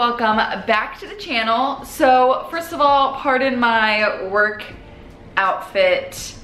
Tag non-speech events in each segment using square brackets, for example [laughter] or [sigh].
welcome back to the channel. So first of all, pardon my work outfit.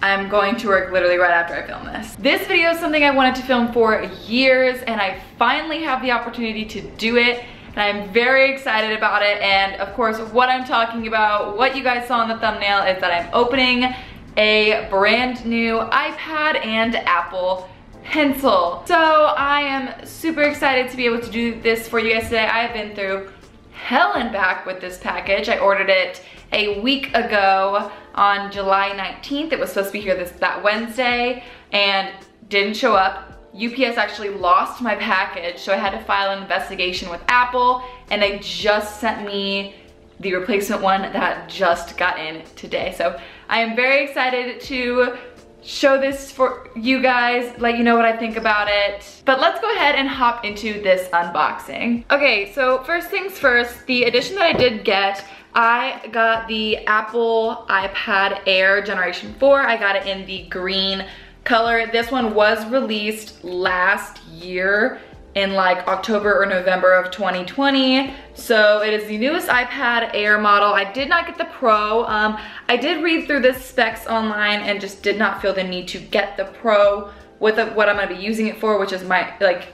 I'm going to work literally right after I film this. This video is something I wanted to film for years and I finally have the opportunity to do it and I'm very excited about it and of course what I'm talking about, what you guys saw in the thumbnail is that I'm opening a brand new iPad and Apple pencil. So I am super excited to be able to do this for you guys today. I have been through hell and back with this package. I ordered it a week ago on July 19th. It was supposed to be here this that Wednesday and didn't show up. UPS actually lost my package, so I had to file an investigation with Apple and they just sent me the replacement one that just got in today. So I am very excited to show this for you guys, let you know what I think about it. But let's go ahead and hop into this unboxing. Okay, so first things first, the edition that I did get, I got the Apple iPad Air Generation 4. I got it in the green color. This one was released last year in like October or November of 2020. So it is the newest iPad Air model. I did not get the Pro. Um, I did read through the specs online and just did not feel the need to get the Pro with what I'm gonna be using it for, which is my, like,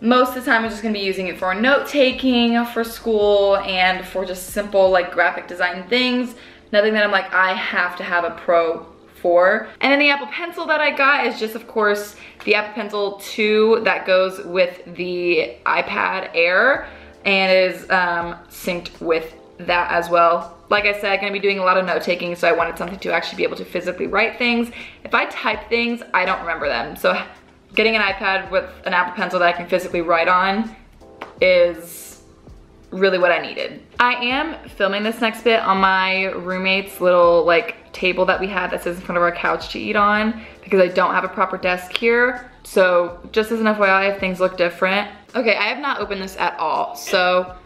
most of the time I'm just gonna be using it for note taking, for school, and for just simple like graphic design things. Nothing that I'm like, I have to have a Pro for. And then the Apple Pencil that I got is just, of course, the Apple Pencil 2 that goes with the iPad Air and is um, synced with that as well. Like I said, I'm gonna be doing a lot of note taking, so I wanted something to actually be able to physically write things. If I type things, I don't remember them. So getting an iPad with an Apple Pencil that I can physically write on is really what I needed. I am filming this next bit on my roommate's little like table that we have that sits in front of our couch to eat on because I don't have a proper desk here. So just as an FYI if things look different. Okay, I have not opened this at all. So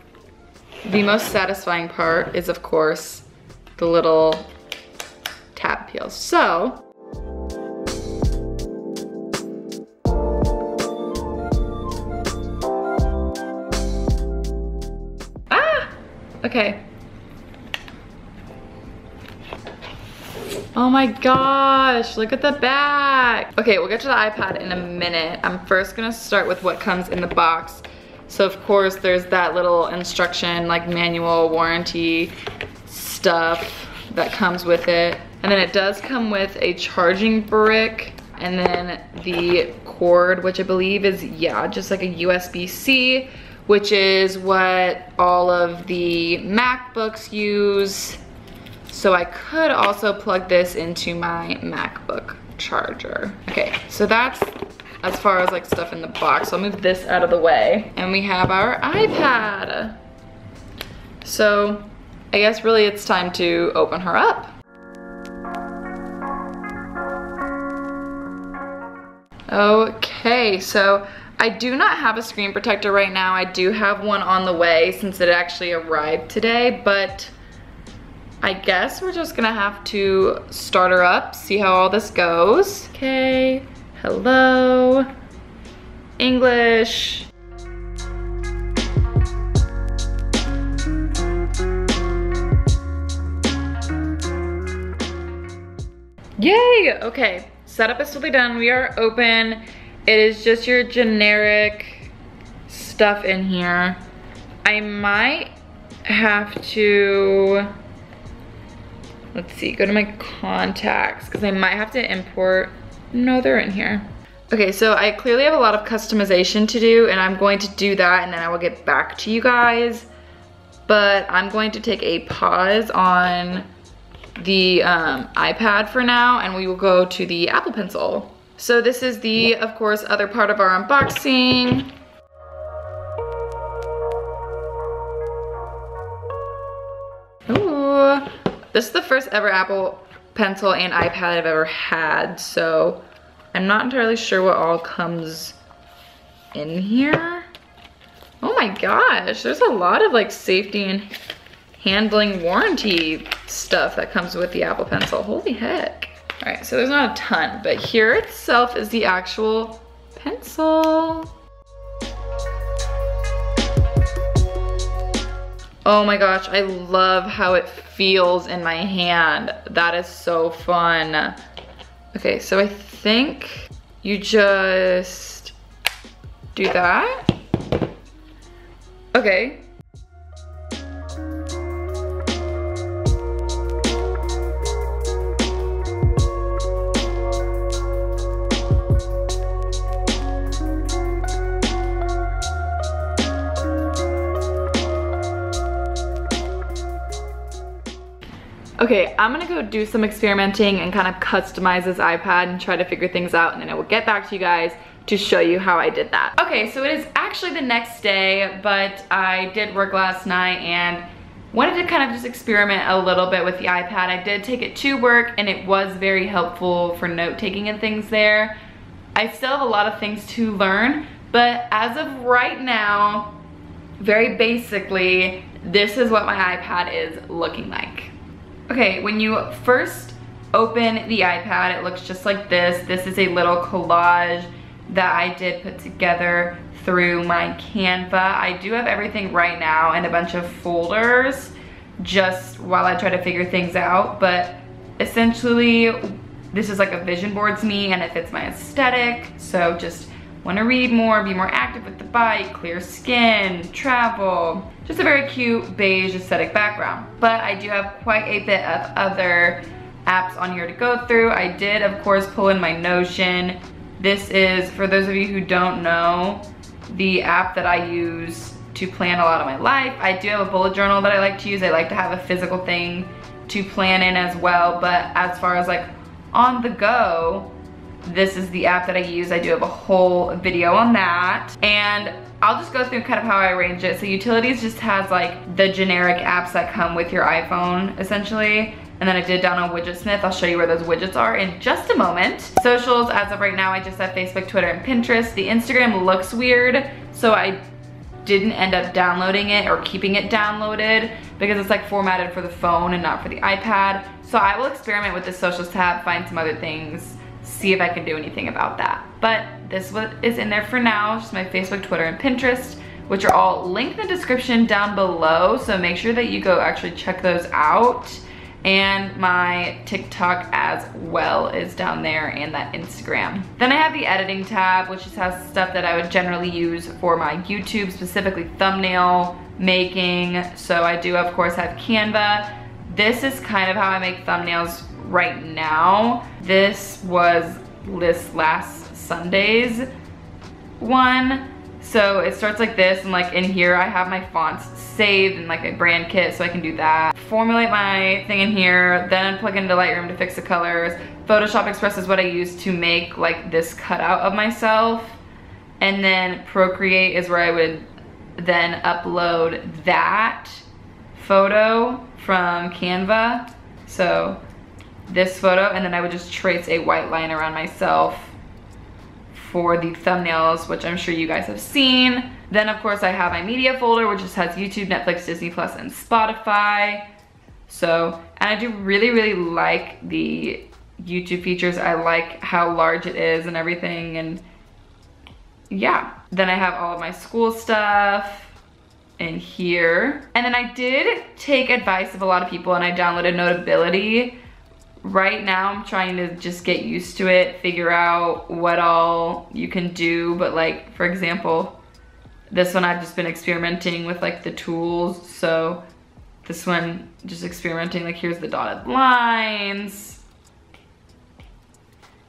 the most satisfying part is of course the little tab peels. So Okay, Oh my gosh, look at the back. Okay, we'll get to the iPad in a minute. I'm first gonna start with what comes in the box. So of course there's that little instruction, like manual warranty stuff that comes with it. And then it does come with a charging brick and then the cord, which I believe is, yeah, just like a USB-C, which is what all of the MacBooks use so I could also plug this into my MacBook charger. Okay, so that's as far as like stuff in the box. So I'll move this out of the way. And we have our iPad. So I guess really it's time to open her up. Okay, so I do not have a screen protector right now. I do have one on the way since it actually arrived today, but I guess we're just gonna have to start her up, see how all this goes. Okay, hello, English. Yay, okay, setup is fully done. We are open. It is just your generic stuff in here. I might have to Let's see, go to my contacts because I might have to import. No, they're in here. Okay, so I clearly have a lot of customization to do and I'm going to do that and then I will get back to you guys. But I'm going to take a pause on the um, iPad for now and we will go to the Apple Pencil. So this is the, of course, other part of our unboxing. Ooh, This is the first ever Apple Pencil and iPad I've ever had, so I'm not entirely sure what all comes in here. Oh my gosh, there's a lot of like safety and handling warranty stuff that comes with the Apple Pencil. Holy heck. All right, so there's not a ton, but here itself is the actual pencil. Oh my gosh, I love how it feels in my hand. That is so fun. Okay, so I think you just do that. Okay, Okay, I'm gonna go do some experimenting and kind of customize this iPad and try to figure things out and then I will get back to you guys to show you how I did that. Okay, so it is actually the next day, but I did work last night and wanted to kind of just experiment a little bit with the iPad. I did take it to work and it was very helpful for note taking and things there. I still have a lot of things to learn, but as of right now, very basically, this is what my iPad is looking like. Okay, when you first open the iPad, it looks just like this. This is a little collage that I did put together through my Canva. I do have everything right now in a bunch of folders just while I try to figure things out, but essentially this is like a vision board to me and it fits my aesthetic. So just wanna read more, be more active with the bike, clear skin, travel, just a very cute beige aesthetic background. But I do have quite a bit of other apps on here to go through. I did, of course, pull in my Notion. This is, for those of you who don't know, the app that I use to plan a lot of my life. I do have a bullet journal that I like to use. I like to have a physical thing to plan in as well. But as far as like on the go, this is the app that I use. I do have a whole video on that. And I'll just go through kind of how I arrange it. So utilities just has like the generic apps that come with your iPhone essentially. And then I did down download Widgetsmith. I'll show you where those widgets are in just a moment. Socials, as of right now, I just have Facebook, Twitter, and Pinterest. The Instagram looks weird, so I didn't end up downloading it or keeping it downloaded because it's like formatted for the phone and not for the iPad. So I will experiment with the socials tab, find some other things see if I can do anything about that. But this is in there for now, just my Facebook, Twitter, and Pinterest, which are all linked in the description down below. So make sure that you go actually check those out. And my TikTok as well is down there and that Instagram. Then I have the editing tab, which just has stuff that I would generally use for my YouTube, specifically thumbnail making. So I do of course have Canva. This is kind of how I make thumbnails right now. This was this last Sunday's one. So it starts like this and like in here I have my fonts saved and like a brand kit so I can do that. Formulate my thing in here, then plug into Lightroom to fix the colors. Photoshop Express is what I use to make like this cutout of myself. And then Procreate is where I would then upload that photo from Canva. So this photo and then I would just trace a white line around myself for the thumbnails, which I'm sure you guys have seen. Then of course I have my media folder, which just has YouTube, Netflix, Disney Plus, and Spotify. So, and I do really, really like the YouTube features. I like how large it is and everything and yeah. Then I have all of my school stuff in here. And then I did take advice of a lot of people and I downloaded Notability right now I'm trying to just get used to it, figure out what all you can do. But like, for example, this one I've just been experimenting with like the tools. So this one, just experimenting, like here's the dotted lines.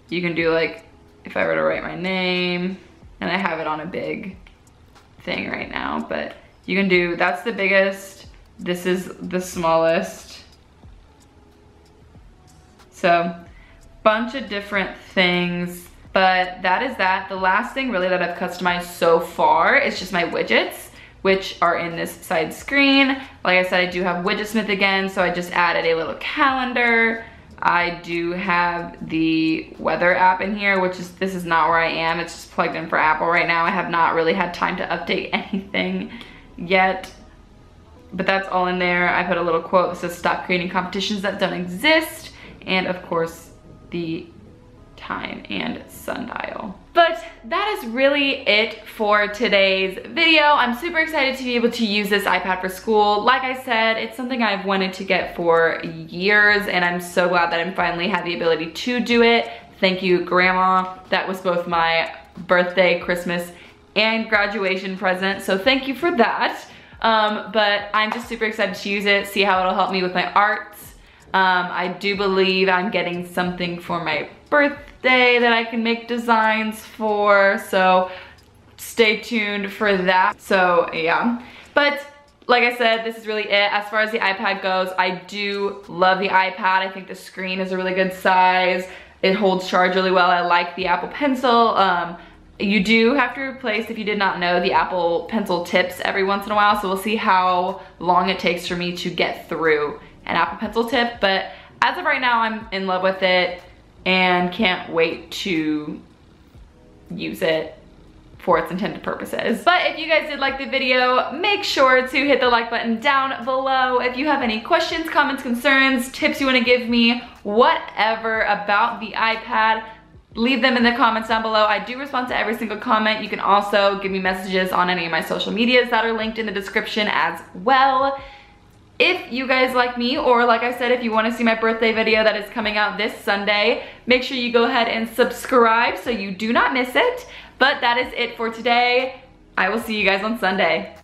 You can do like, if I were to write my name, and I have it on a big thing right now, but you can do, that's the biggest, this is the smallest, so bunch of different things, but that is that. The last thing really that I've customized so far is just my widgets which are in this side screen. Like I said, I do have Widgetsmith again, so I just added a little calendar. I do have the weather app in here, which is, this is not where I am. It's just plugged in for Apple right now. I have not really had time to update [laughs] anything yet, but that's all in there. I put a little quote that says, stop creating competitions that don't exist and of course the time and sundial. But that is really it for today's video. I'm super excited to be able to use this iPad for school. Like I said, it's something I've wanted to get for years and I'm so glad that I finally had the ability to do it. Thank you, Grandma. That was both my birthday, Christmas, and graduation present. So thank you for that. Um, but I'm just super excited to use it, see how it'll help me with my arts. Um, I do believe I'm getting something for my birthday that I can make designs for. So stay tuned for that. So yeah, but like I said, this is really it. As far as the iPad goes, I do love the iPad. I think the screen is a really good size. It holds charge really well. I like the Apple Pencil. Um, you do have to replace, if you did not know, the Apple Pencil tips every once in a while. So we'll see how long it takes for me to get through an Apple Pencil tip. But as of right now, I'm in love with it and can't wait to use it for its intended purposes. But if you guys did like the video, make sure to hit the like button down below. If you have any questions, comments, concerns, tips you wanna give me, whatever about the iPad, leave them in the comments down below. I do respond to every single comment. You can also give me messages on any of my social medias that are linked in the description as well. If you guys like me, or like I said, if you wanna see my birthday video that is coming out this Sunday, make sure you go ahead and subscribe so you do not miss it. But that is it for today. I will see you guys on Sunday.